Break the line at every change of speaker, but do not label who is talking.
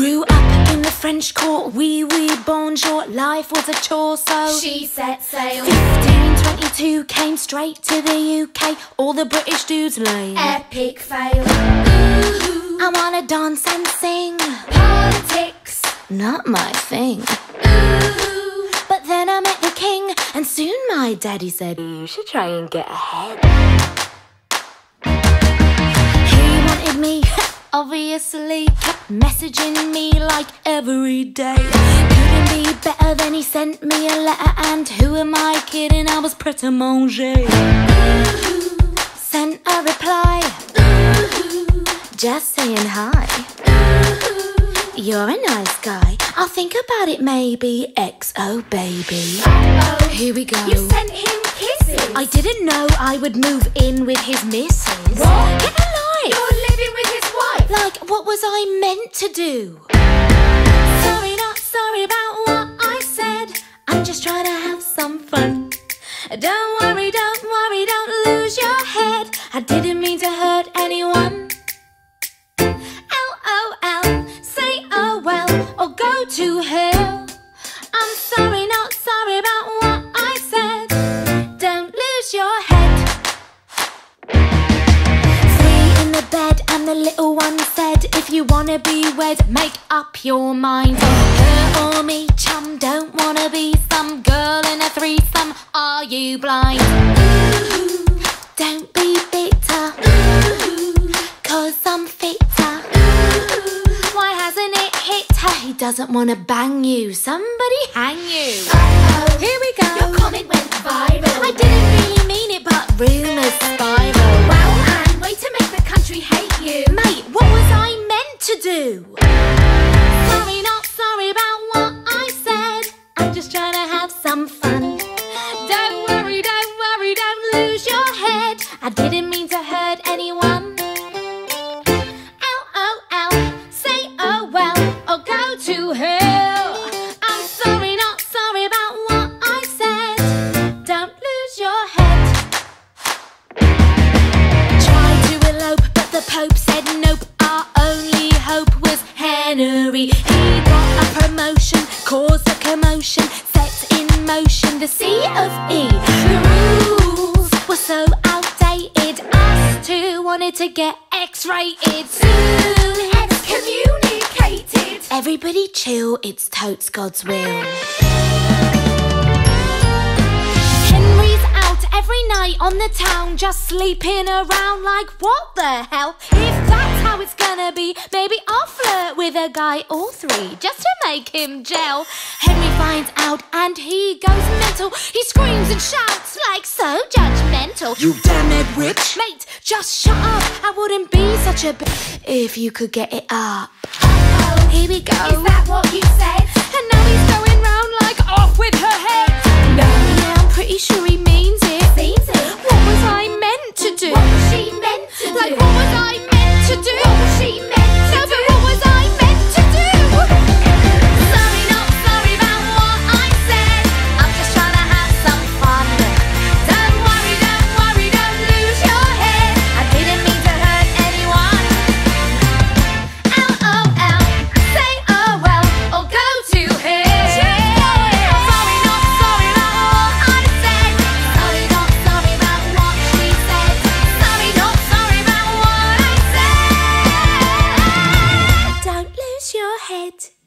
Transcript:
Grew up in the French court, wee wee bonjour. Life was a chore, so
she set sail.
1522 came straight to the UK. All the British dudes lame.
Epic fail.
Ooh, I wanna dance and sing.
Politics,
not my thing.
Ooh.
But then I met the king, and soon my daddy said, You should try and get ahead. He wanted me, obviously, kept messaging me like every day. Couldn't be better than he sent me a letter, and who am I kidding? I was pret a manger.
Ooh.
Sent a reply,
Ooh.
just saying hi.
Ooh.
You're a nice guy. I'll think about it maybe. XO baby.
Uh-oh.
Here we go.
You sent him kisses.
I didn't know I would move in with his missus.
What?
Get a life. Like, what was I meant to do? Sorry, not sorry about what I said. I'm just trying to have some fun. Don't worry, don't worry, don't lose your head. I didn't mean to hurt anyone. LOL, say oh well, or go to hell. I'm sorry, not sorry about what I said. Don't lose your head. Three in the bed, and the little If you wanna be wed, make up your mind. Her or me, chum, don't wanna be some girl in a threesome. Are you blind?
Ooh.
Don't be bitter,
Ooh.
cause I'm fitter. Why hasn't it hit her? He doesn't wanna bang you. Somebody hang you.
Uh-oh.
Here we go.
Your comment went viral.
I didn't really mean it, but rumors spiral. Commotion, set in motion the C of E. The rules were so outdated. Us two wanted to get X-rated. Soon
Excommunicated.
Everybody chill, it's totes God's will. Night on the town, just sleeping around like what the hell? If that's how it's gonna be, maybe I'll flirt with a guy or three just to make him gel. Henry finds out and he goes mental. He screams and shouts like so judgmental.
You damn it, witch!
Mate, just shut up. I wouldn't be such a b- if you could get it up.
Uh-oh.
Here we go.
Is that what you said?
And now he's going round like off with about